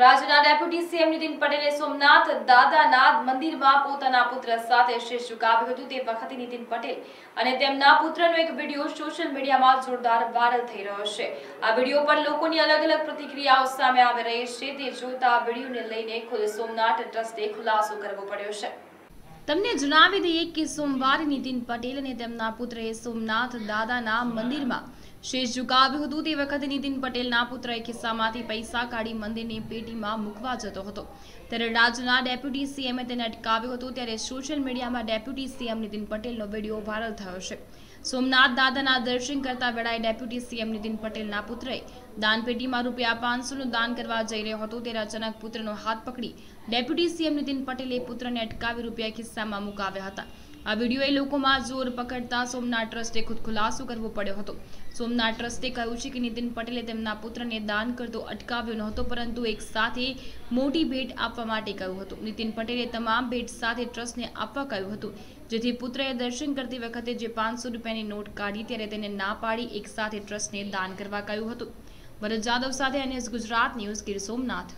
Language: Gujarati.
રાજ્યના ડેપ્યુટી સીએમ નીતિન પટેલે સોમનાથ દાદાનાથ મંદિરમાં પોતાના પુત્ર સાથે શીશ ઝુકાવ્યું હતું. તે વખતે નીતિન પટેલ અને તેમના પુત્રનો એક વીડિયો સોશિયલ મીડિયામાં જોરદાર વાયરલ થઈ રહ્યો છે. આ વીડિયો પર લોકોની અલગ અલગ પ્રતિક્રિયાઓ સામે આવી રહી છે. તે જોતા આ વિડીયોને લઈને ખુદ સોમનાથ ટ્રસ્ટે ખુલાસો કરવો પડ્યો છે. તમને જણાવી દઈએ કે સોમવારે નીતિન પટેલ અને તેમના પુત્રએ સોમનાથ દાદાના મંદિરમાં શેષ ઝુકાવ્યું હતું તે વખતે નીતિન પટેલના પુત્રએ ખિસ્સામાંથી પૈસા કાઢી મંદિરની પેટીમાં મૂકવા જતો હતો. ત્યારે રાજ્યના ડેપ્યુટી સીએમએ તેને અટકાવ્યો હતો. ત્યારે સોશિયલ મીડિયામાં ડેપ્યુટી સીએમ નીતિન પટેલનો વીડિયો વાયરલ થયો છે. સોમનાથ દાદાના દર્શન કરતા વેળાએ ડેપ્યુટી સીએમ નીતિન પટેલના પુત્રએ દાનપેટીમાં રૂપિયા પાંચસોનું દાન કરવા જઈ રહ્યો હતો. ત્યારે અચાનક પુત્રનો હાથ પકડી ડેપ્યુટી સીએમ નીતિન પટેલે પુત્રને અટકાવી રૂપિયા ખિસ્સામાં મુકાવ્યા હતા. આ વિડીયોએ લોકોમાં જોર પકડતા સોમનાથ ટ્રસ્ટે ખુદ ખુલાસો કરવો પડ્યો હતો. સોમનાથ ટ્રસ્ટે કહ્યું છે કે નીતિન પટેલે તેમના પુત્રને દાન કરતો અટકાવ્યો નહોતો, પરંતુ એક સાથે મોટી ભેટ આપવા માટે કહ્યું હતું. નીતિન પટેલે તમામ ભેટ સાથે ટ્રસ્ટને આપવા કહ્યું હતું. જેથી પુત્રએ દર્શન કરતી વખતે જે પાંચસો રૂપિયાની નોટ કાઢી ત્યારે તેને ના પાડી એક સાથે ટ્રસ્ટને દાન કરવા કહ્યું હતું. ભરત જાદવ સાથે અને ગુજરાત ન્યૂઝ ગીર સોમનાથ.